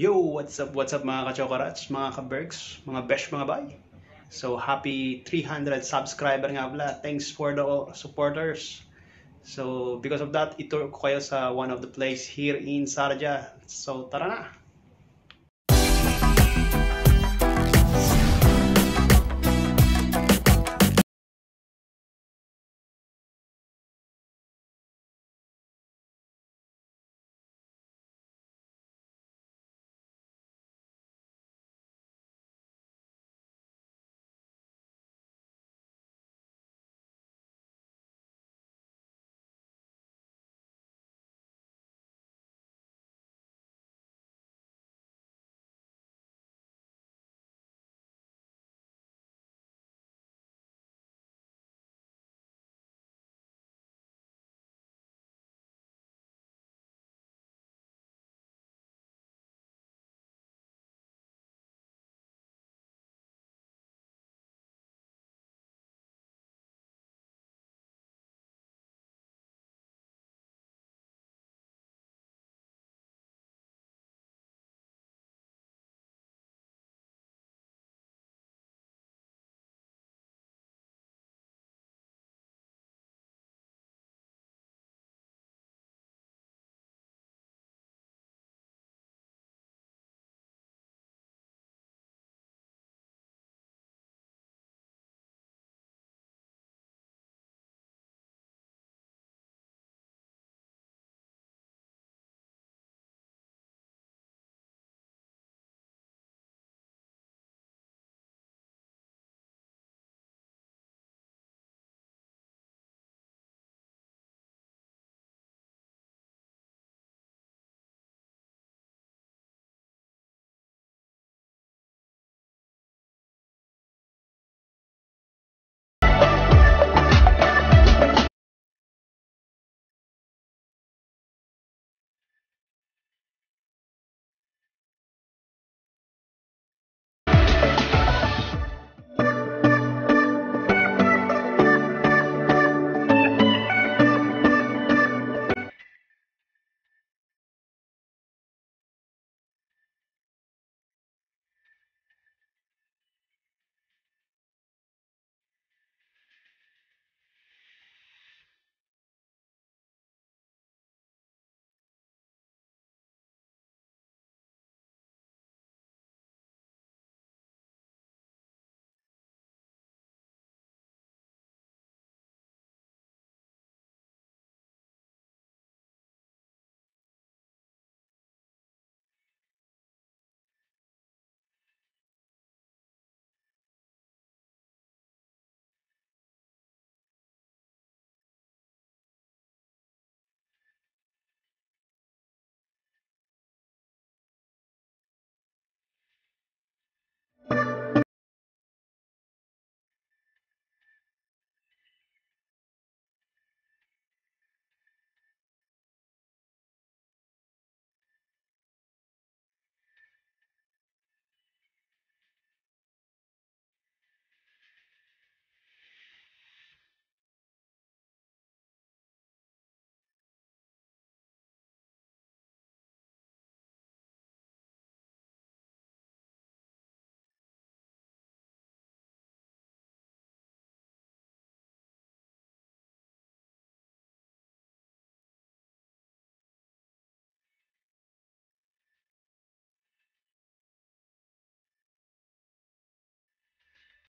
Yo, what's up, what's up mga kachokorats, mga kabergs, mga besh, mga bay. So, happy 300 subscriber nga pala. Thanks for the supporters. So, because of that, itour ko kayo sa one of the place here in Sarja. So, tara na!